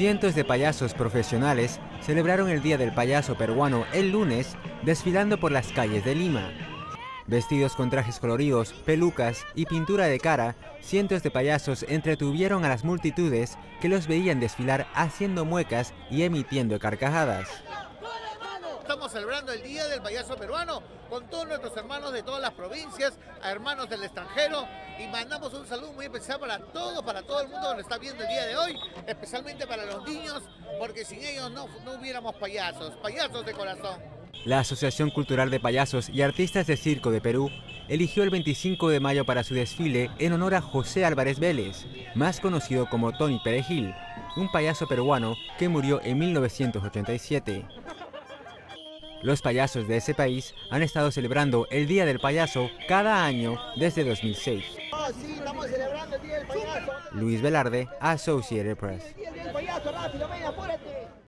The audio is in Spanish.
Cientos de payasos profesionales celebraron el Día del Payaso peruano el lunes desfilando por las calles de Lima. Vestidos con trajes coloridos, pelucas y pintura de cara, cientos de payasos entretuvieron a las multitudes que los veían desfilar haciendo muecas y emitiendo carcajadas. Celebrando el Día del Payaso Peruano con todos nuestros hermanos de todas las provincias, hermanos del extranjero y mandamos un saludo muy especial para todos, para todo el mundo que nos está viendo el día de hoy, especialmente para los niños, porque sin ellos no, no hubiéramos payasos, payasos de corazón. La Asociación Cultural de Payasos y Artistas de Circo de Perú eligió el 25 de mayo para su desfile en honor a José Álvarez Vélez, más conocido como Tony Perejil, un payaso peruano que murió en 1987. Los payasos de ese país han estado celebrando el Día del Payaso cada año desde 2006. Luis Velarde, Associated Press.